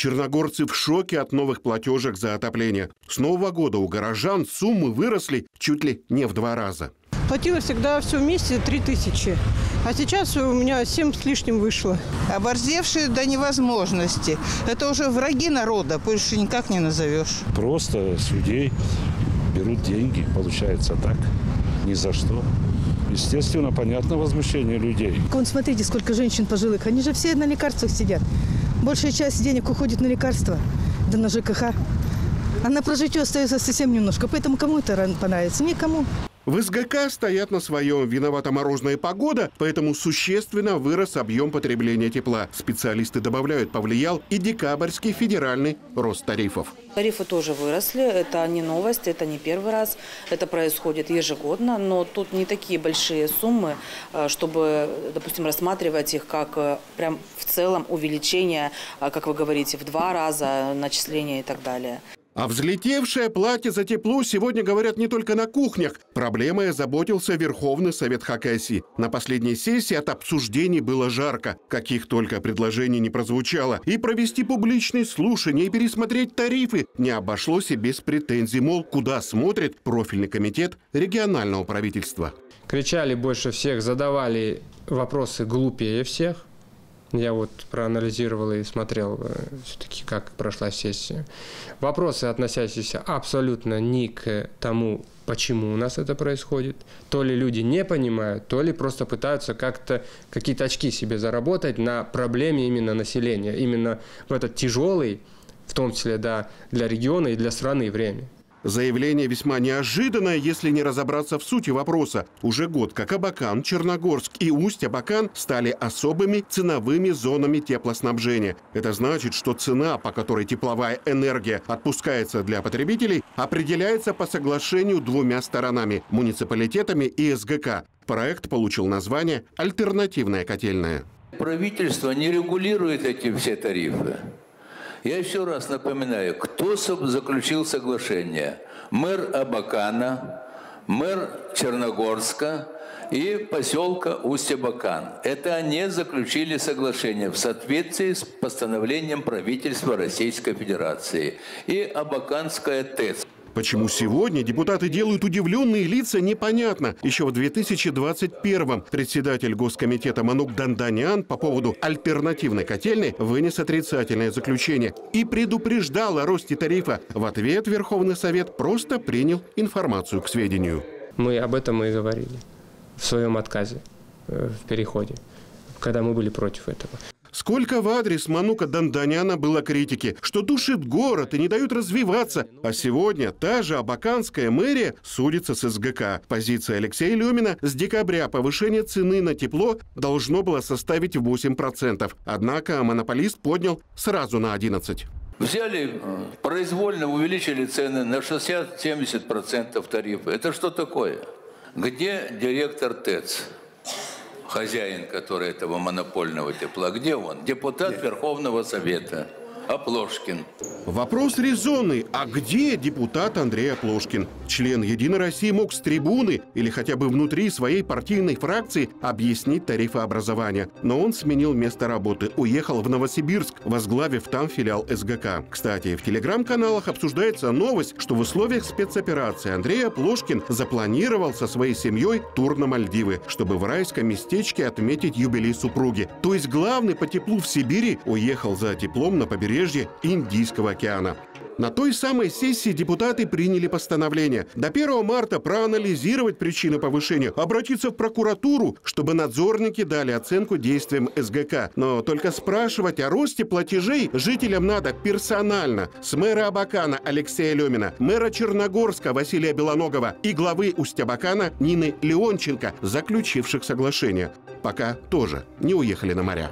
Черногорцы в шоке от новых платежек за отопление. С Нового года у горожан суммы выросли чуть ли не в два раза. Платила всегда все вместе 3 тысячи. А сейчас у меня 7 с лишним вышло. Оборзевшие до невозможности. Это уже враги народа, больше никак не назовешь. Просто с людей берут деньги, получается так, ни за что. Естественно, понятно возмущение людей. Вон, смотрите, сколько женщин пожилых. Они же все на лекарствах сидят. Большая часть денег уходит на лекарства, да на ЖКХ. А на прожитие остается совсем немножко. Поэтому кому это понравится? Никому. В СГК стоят на своем. Виновата морозная погода, поэтому существенно вырос объем потребления тепла. Специалисты добавляют, повлиял и декабрьский федеральный рост тарифов. Тарифы тоже выросли. Это не новость, это не первый раз. Это происходит ежегодно, но тут не такие большие суммы, э, чтобы, допустим, рассматривать их как э, прям в целом увеличение, э, как вы говорите, в два раза начисления и так далее. А взлетевшее платье за тепло сегодня говорят не только на кухнях. Проблемой озаботился Верховный Совет Хакасии. На последней сессии от обсуждений было жарко. Каких только предложений не прозвучало. И провести публичные слушания, и пересмотреть тарифы не обошлось и без претензий, мол, куда смотрит профильный комитет регионального правительства. Кричали больше всех, задавали вопросы глупее всех. Я вот проанализировал и смотрел э, все-таки, как прошла сессия. Вопросы, относящиеся абсолютно не к тому, почему у нас это происходит. То ли люди не понимают, то ли просто пытаются как-то какие-то очки себе заработать на проблеме именно населения. Именно в этот тяжелый, в том числе да, для региона и для страны время. Заявление весьма неожиданное, если не разобраться в сути вопроса. Уже год как Абакан, Черногорск и Усть-Абакан стали особыми ценовыми зонами теплоснабжения. Это значит, что цена, по которой тепловая энергия отпускается для потребителей, определяется по соглашению двумя сторонами – муниципалитетами и СГК. Проект получил название «Альтернативная котельная». Правительство не регулирует эти все тарифы. Я еще раз напоминаю, кто заключил соглашение? Мэр Абакана, мэр Черногорска и поселка Усть-Абакан. Это они заключили соглашение в соответствии с постановлением правительства Российской Федерации и Абаканская ТЭЦ. Почему сегодня депутаты делают удивленные лица, непонятно. Еще в 2021-м председатель Госкомитета Манук Данданян по поводу альтернативной котельной вынес отрицательное заключение и предупреждал о росте тарифа. В ответ Верховный Совет просто принял информацию к сведению. Мы об этом и говорили в своем отказе э, в переходе, когда мы были против этого. Сколько в адрес Манука Данданяна было критики, что душит город и не дают развиваться. А сегодня та же Абаканская мэрия судится с СГК. Позиция Алексея Люмина с декабря повышение цены на тепло должно было составить 8%. Однако монополист поднял сразу на 11%. Взяли, э, произвольно увеличили цены на 60-70% тарифа. Это что такое? Где директор ТЭЦ? Хозяин, который этого монопольного тепла, где он? Депутат Нет. Верховного Совета. Оплошкин. Вопрос резонный. А где депутат Андрей Оплошкин? Член «Единой России» мог с трибуны или хотя бы внутри своей партийной фракции объяснить тарифы образования. Но он сменил место работы, уехал в Новосибирск, возглавив там филиал СГК. Кстати, в телеграм-каналах обсуждается новость, что в условиях спецоперации Андрей Оплошкин запланировал со своей семьей тур на Мальдивы, чтобы в райском местечке отметить юбилей супруги. То есть главный по теплу в Сибири уехал за теплом на побережье побережье Индийского океана. На той самой сессии депутаты приняли постановление до 1 марта проанализировать причины повышения, обратиться в прокуратуру, чтобы надзорники дали оценку действиям СГК. Но только спрашивать о росте платежей жителям надо персонально. С мэра Абакана Алексея Лемина, мэра Черногорска Василия Белоногова и главы Усть-Абакана Нины Леонченко, заключивших соглашение. Пока тоже не уехали на моря.